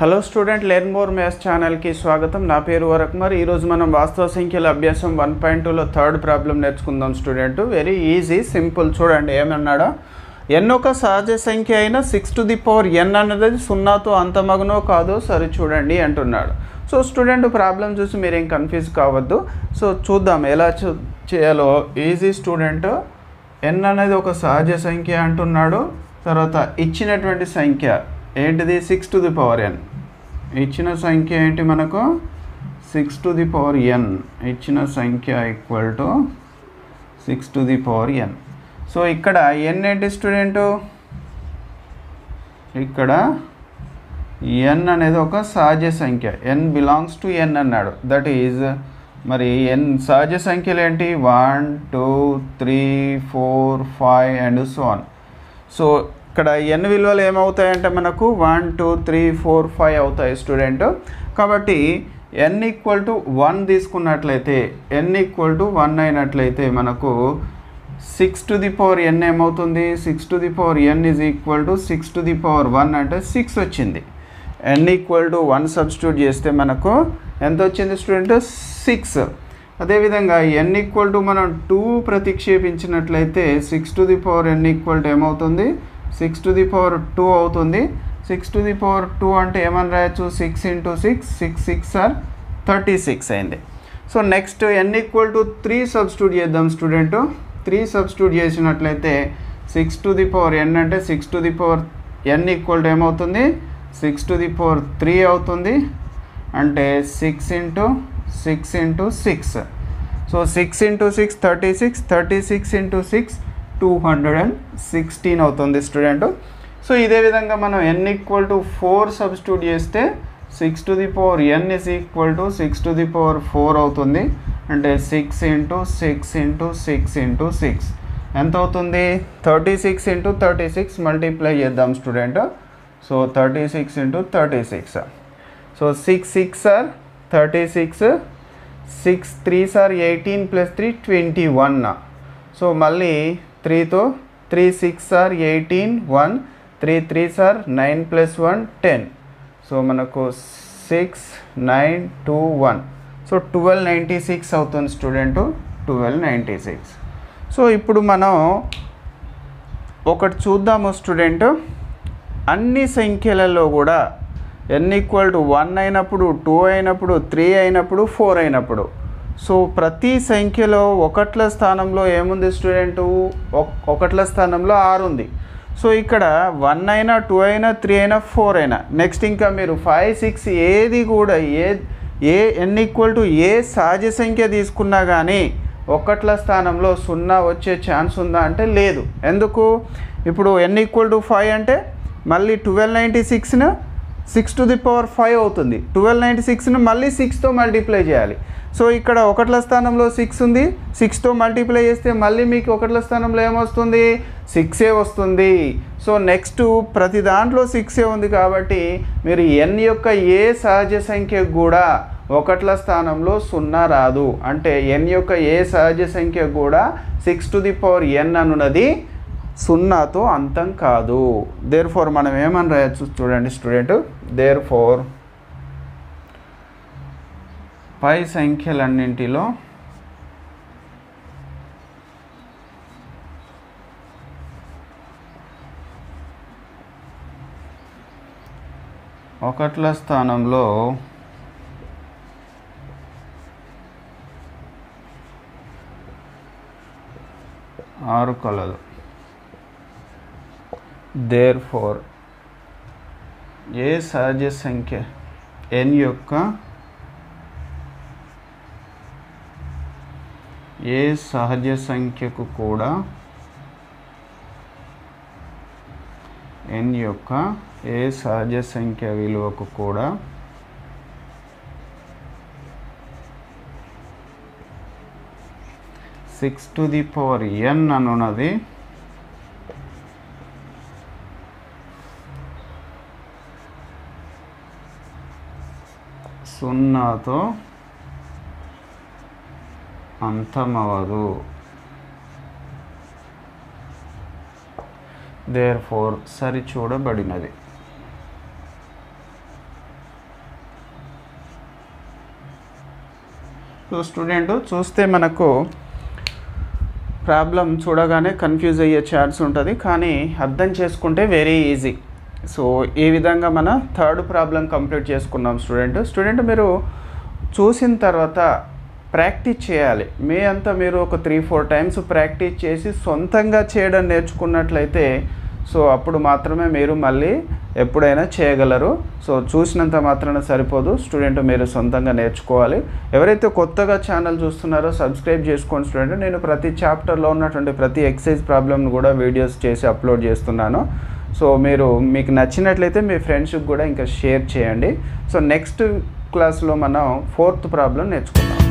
Hello student learn more maths ఛానల్కి స్వాగతం. నా పేరు వరకుమార్ ఈరోజు మనం వాస్తవ సంఖ్యల అభ్యాసం వన్ పాయింట్ టూలో థర్డ్ ప్రాబ్లం నేర్చుకుందాం స్టూడెంట్ వెరీ ఈజీ సింపుల్ చూడండి ఏమన్నాడో? ఎన్ ఒక సహజ సంఖ్య అయినా six to the power n అన్నది సున్నాతో అంతమగనో కాదో సరి చూడండి అంటున్నాడు. సో స్టూడెంట్ ప్రాబ్లం చూసి మీరేం కన్ఫ్యూజ్ కావద్దు. సో చూద్దాం ఎలా చూ చేయాలో. ఈజీ స్టూడెంట్ ఎన్ అనేది ఒక సహజ సంఖ్య అంటున్నాడు. తర్వాత ఇచ్చినటువంటి సంఖ్య ఏంటిది? Six to the power n ఇచ్చిన సంఖ్య ఏంటి మనకు? Six to the power n ఇచ్చిన సంఖ్య equal to six to the power n so ఇక్కడ ఎన్ ఏంటి స్టూడెంటు ఇక్కడ ఎన్ అనేది ఒక సహజ సంఖ్య. ఎన్ బిలాంగ్స్ టు ఎన్ అన్నాడు. దట్ ఈజ్ మరి ఎన్ సహజ సంఖ్యలు ఏంటి? One two three four five and so on so ఇక్కడ ఎన్ విలువలు ఏమవుతాయంటే మనకు one two three four five అవుతాయి స్టూడెంట్ కాబట్టి ఎన్ ఈక్వల్ టు వన్ తీసుకున్నట్లయితే ఎన్ ఈక్వల్ టు వన్ అయినట్లయితే మనకు six to the power n ఏమవుతుంది? Six to the power n is equal to six to the power one అంటే six వచ్చింది. N equal to one substitute చేస్తే మనకు ఎంత వచ్చింది స్టూడెంట్ సిక్స్ అదేవిధంగా ఎన్ ఈక్వల్ టు మనం two ప్రతిక్షేపించినట్లయితే six to the power n equal to ఏమవుతుంది? Six to the power two అవుతుంది. Six to the power two అంటే ఏమని రాయొచ్చు? Six into six six six or thirty six అయింది. So next n equal to three substitute చేద్దాం student. Three substitute చేసినట్లయితే six to the power n అంటే six to the power n equal to ఏమవుతుంది? Six to the power three అవుతుంది. అంటే six into six into six. So six into six thirty six thirty six into six two hundred and sixteen అవుతుంది student so ఇదే విధంగా మనం n equal to four substitute చేస్తే six to the power n is equal to six to the power four అవుతుంది. అంటే six into six into six into six ఎంత అవుతుంది? Thirty six into thirty six multiply చేద్దాం student so thirty six into thirty six so six six or thirty six six three sir eighteen plus three twenty one so మళ్ళీ త్రీతో three six సార్ eighteen one. Three three sir nine plus one ten. So మనకు six nine two one. So twelve ninety six అవుతుంది student. Twelve ninety six. So ఇప్పుడు మనం ఒకటి చూద్దాము student. అన్ని సంఖ్యలలో కూడా ఎన్ ఈక్వల్ టు వన్ అయినప్పుడు టూ అయినప్పుడు త్రీ అయినప్పుడు ఫోర్ అయినప్పుడు సో ప్రతి సంఖ్యలో ఒకట్ల స్థానంలో ఏముంది స్టూడెంటు? ఒకట్ల స్థానంలో ఆరు ఉంది సో ఇక్కడ వన్ అయినా టూ అయినా త్రీ అయినా ఫోర్ అయినా. నెక్స్ట్ ఇంకా మీరు ఫైవ్ సిక్స్ ఏది కూడా ఏ ఏ ఎన్ ఈక్వల్ టు ఏ సహజ సంఖ్య తీసుకున్నా కానీ ఒకట్ల స్థానంలో సున్నా వచ్చే ఛాన్స్ ఉందా అంటే లేదు. ఎందుకు? ఇప్పుడు ఎన్ ఈక్వల్ టు ఫైవ్ అంటే మళ్ళీ twelve ninety సిక్స్ను six to the power five అవుతుంది. ట్వెల్వ్ నైంటీ సిక్స్ను మళ్ళీ సిక్స్తో మల్టిప్లై చేయాలి. సో ఇక్కడ ఒకట్ల స్థానంలో సిక్స్ ఉంది. సిక్స్తో మల్టిప్లై చేస్తే మళ్ళీ మీకు ఒకట్ల స్థానంలో ఏమొస్తుంది సిక్సే వస్తుంది. సో నెక్స్ట్ ప్రతి దాంట్లో సిక్సే ఉంది కాబట్టి మీరు ఎన్ యొక్క ఏ సహజ సంఖ్య కూడా ఒకట్ల స్థానంలో సున్నా రాదు. అంటే ఎన్ యొక్క ఏ సహజ సంఖ్య కూడా six to the power n అనున్నది సున్నాతో అంతం కాదు. దేర్ ఫోర్ మనం ఏమని రాయొచ్చు చూడండి స్టూడెంట్. దేర్ ఫోర్ పై సంఖ్యలన్నింటిలో ఒకట్ల స్థానంలో ఆరు కలదు. దేర్ ఫోర్ ఏ సహజ సంఖ్య? ఎన్ యొక్క ఏ సహజ సంఖ్యకు కూడా ఎన్ యొక్క ఏ సహజ సంఖ్య విలువకు కూడా six to the power n అనున్నది సున్నాతో అంతమవదు దేర్ ఫోర్ సరిచూడబడినది. సో స్టూడెంట్ చూస్తే మనకు ప్రాబ్లం చూడగానే కన్ఫ్యూజ్ అయ్యే ఛాన్స్ ఉంటుంది. కానీ అర్థం చేసుకుంటే వెరీ ఈజీ సో ఈ విధంగా మన థర్డ్ ప్రాబ్లం కంప్లీట్ చేసుకున్నాం స్టూడెంట్ స్టూడెంట్ మీరు చూసిన తర్వాత ప్రాక్టీస్ చేయాలి. మీ అంతా మీరు ఒక త్రీ ఫోర్ టైమ్స్ ప్రాక్టీస్ చేసి సొంతంగా చేయడం నేర్చుకున్నట్లయితే సో అప్పుడు మాత్రమే మీరు మళ్ళీ ఎప్పుడైనా చేయగలరు. సో చూసినంత మాత్రాన సరిపోదు. స్టూడెంట్ మీరు సొంతంగా నేర్చుకోవాలి. ఎవరైతే కొత్తగా ఛానల్ చూస్తున్నారో సబ్స్క్రైబ్ చేసుకోండి స్టూడెంట్ నేను ప్రతి చాప్టర్లో ఉన్నటువంటి ప్రతి ఎక్సైజ్ ప్రాబ్లమ్ను కూడా వీడియోస్ చేసి అప్లోడ్ చేస్తున్నాను. సో మీరు మీకు నచ్చినట్లయితే మీ ఫ్రెండ్స్కి కూడా ఇంకా షేర్ చేయండి. సో నెక్స్ట్ క్లాస్లో మనం ఫోర్త్ ప్రాబ్లం నేర్చుకుందాం.